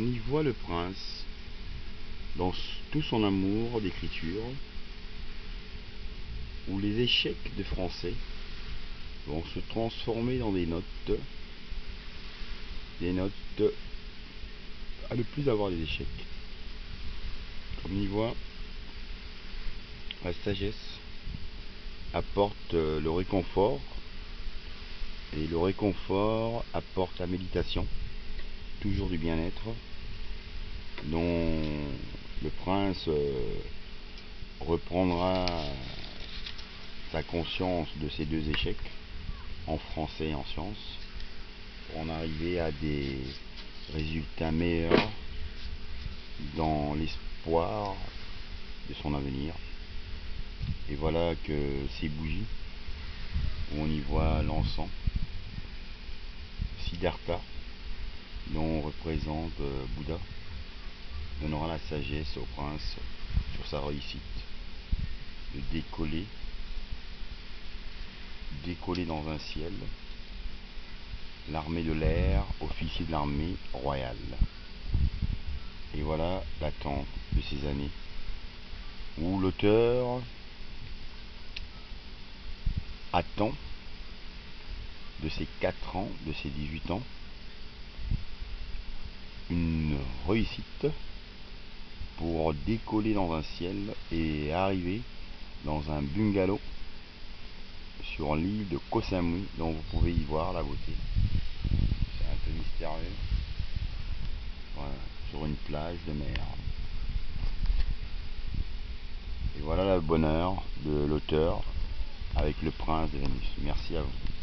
on y voit le prince dans tout son amour d'écriture, où les échecs de français vont se transformer dans des notes, des notes à ne plus avoir des échecs. On y voit, la sagesse apporte le réconfort et le réconfort apporte la méditation, toujours du bien-être, dont le prince euh, reprendra sa conscience de ces deux échecs, en français et en sciences, pour en arriver à des résultats meilleurs dans l'espoir de son avenir. Et voilà que ces bougies, on y voit l'encens, Siddhartha, dont représente euh, Bouddha, donnera la sagesse au prince sur sa réussite de décoller, décoller dans un ciel, l'armée de l'air, officier de l'armée royale. Et voilà l'attente de ces années où l'auteur attend de ses 4 ans, de ses 18 ans, réussite pour décoller dans un ciel et arriver dans un bungalow sur l'île de Koh Samui dont vous pouvez y voir la beauté. C'est un peu mystérieux. Voilà, sur une plage de mer. Et voilà le bonheur de l'auteur avec le prince de Vénus. Merci à vous.